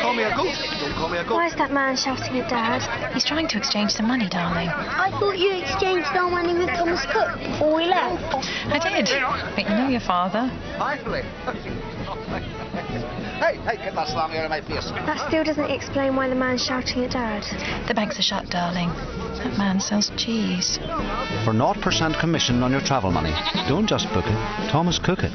call me a goat. Don't call me a goat. Why is that man shouting at Dad? He's trying to exchange some money, darling. I thought you exchanged our money with Thomas Cook before we left. I did. But you know your father. Finally. hey, hey, get that slam out of my face. That still doesn't explain why the man's shouting at Dad. The banks are shut, darling. That man sells cheese. For 0% commission on your travel money. Don't just book it, Thomas Cook it.